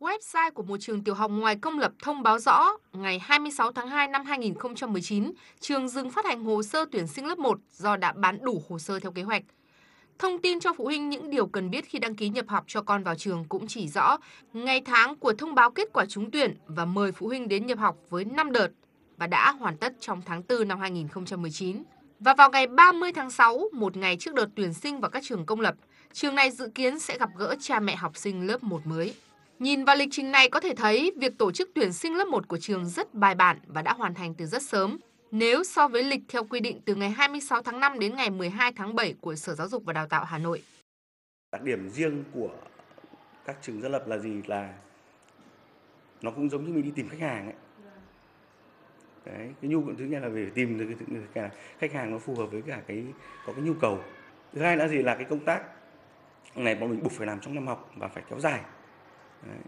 Website của một trường tiểu học ngoài công lập thông báo rõ, ngày 26 tháng 2 năm 2019, trường dừng phát hành hồ sơ tuyển sinh lớp 1 do đã bán đủ hồ sơ theo kế hoạch. Thông tin cho phụ huynh những điều cần biết khi đăng ký nhập học cho con vào trường cũng chỉ rõ ngày tháng của thông báo kết quả trúng tuyển và mời phụ huynh đến nhập học với 5 đợt và đã hoàn tất trong tháng 4 năm 2019. Và vào ngày 30 tháng 6, một ngày trước đợt tuyển sinh vào các trường công lập, trường này dự kiến sẽ gặp gỡ cha mẹ học sinh lớp 1 mới. Nhìn vào lịch trình này có thể thấy việc tổ chức tuyển sinh lớp 1 của trường rất bài bản và đã hoàn thành từ rất sớm. Nếu so với lịch theo quy định từ ngày 26 tháng 5 đến ngày 12 tháng 7 của Sở Giáo dục và Đào tạo Hà Nội. Đặc điểm riêng của các trường dân lập là gì là nó cũng giống như mình đi tìm khách hàng ấy. Đấy, cái nhu cầu thứ nhất là về tìm được cái khách hàng nó phù hợp với cả cái có cái nhu cầu. Thứ hai là gì là cái công tác này bọn mình buộc phải làm trong năm học và phải kéo dài. Đấy.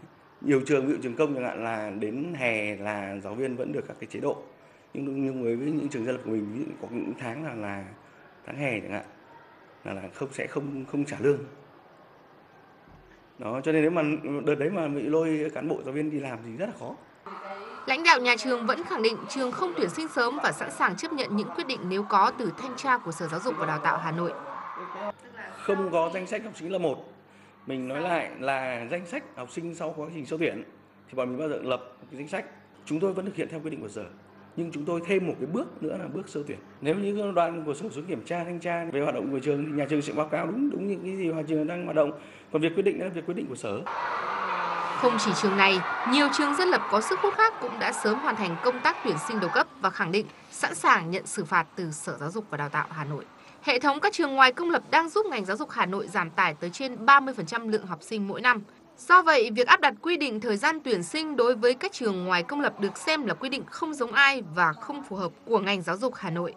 Nhiều trường ví dụ trường công chẳng hạn là đến hè là giáo viên vẫn được các cái chế độ nhưng nhưng với những trường dân lập của mình ví dụ có những tháng là là tháng hè chẳng hạn là là không sẽ không không trả lương đó cho nên nếu mà đợt đấy mà bị lôi cán bộ giáo viên đi làm thì rất là khó Lãnh đạo nhà trường vẫn khẳng định trường không tuyển sinh sớm và sẵn sàng chấp nhận những quyết định nếu có từ thanh tra của Sở Giáo dục và Đào tạo Hà Nội. Không có danh sách học sinh là một. Mình nói lại là danh sách học sinh sau quá trình sơ tuyển thì bọn mình bao giờ lập cái danh sách. Chúng tôi vẫn thực hiện theo quy định của Sở nhưng chúng tôi thêm một cái bước nữa là bước sơ tuyển. Nếu như đoàn của sở xuống kiểm tra thanh tra về hoạt động của trường thì nhà trường sẽ báo cáo đúng đúng những cái gì mà trường đang hoạt động. Còn việc quyết định là việc quyết định của sở. Không chỉ trường này, nhiều trường dân lập có sức hút khác cũng đã sớm hoàn thành công tác tuyển sinh đầu cấp và khẳng định sẵn sàng nhận xử phạt từ Sở Giáo dục và Đào tạo Hà Nội. Hệ thống các trường ngoài công lập đang giúp ngành giáo dục Hà Nội giảm tải tới trên 30% lượng học sinh mỗi năm. Do vậy, việc áp đặt quy định thời gian tuyển sinh đối với các trường ngoài công lập được xem là quy định không giống ai và không phù hợp của ngành giáo dục Hà Nội.